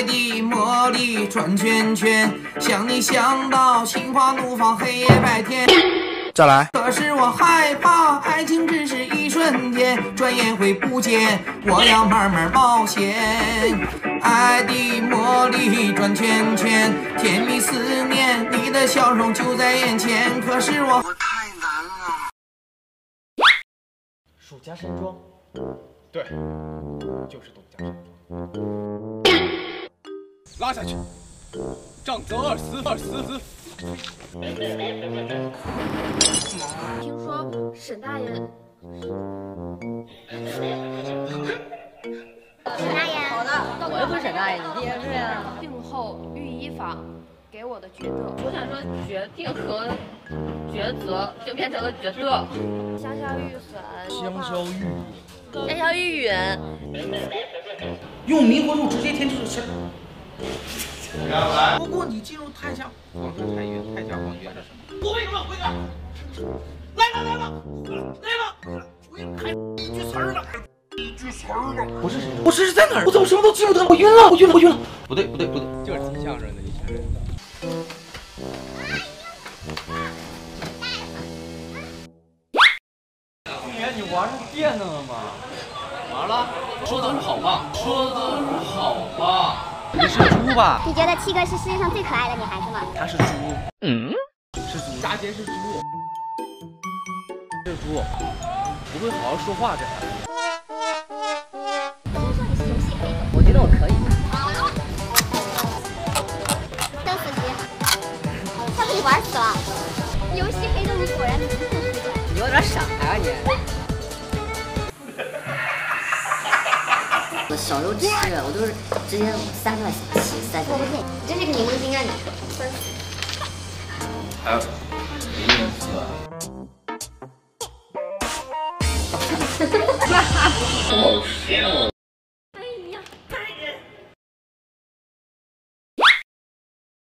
爱的魔力转圈圈，想你想到心花怒放，黑夜白天。再来，可是我害怕，爱情只是一瞬间，转眼会不见。我要慢慢冒险，爱的魔力转圈圈，甜蜜思念，你的笑容就在眼前。可是我太难了。暑假山庄，对，就是董家山庄。拉下去，杖责二死，二死死。听说沈大爷，沈大爷，好的，我又不是沈大爷，你爹是呀。病后御医坊给我的抉择，我想说决定和抉择就变成了决斗。香消玉损，香消玉殒。香消玉殒。用迷魂术直接填就是吃。不过你进入太下皇宫太岳，太下皇岳是什么？我为什么要回来？来吧来吧来吧！我给你开一句词儿了，一句词儿了。我是谁？我这是在哪儿？我怎么什么都记不得了？我晕了，我晕了，我晕了。不对不对不对，就是听相声的一群人。去年你玩上电脑了吗？玩了，说的是好吧？说的是好吧？你是猪吧？你觉得七哥是世界上最可爱的女孩子吗？他是猪，嗯，是猪，大姐是猪，是猪，不会好好说话这孩子。听说你是游戏黑手，我觉得我可以。邓死局，他被你玩死了。游戏黑洞，你果然是不是黑手？你有点傻呀、你。我小时候吃，我都是直接三块起三我不信，你真是个柠檬精啊你！还有一人四万。哈哈哈。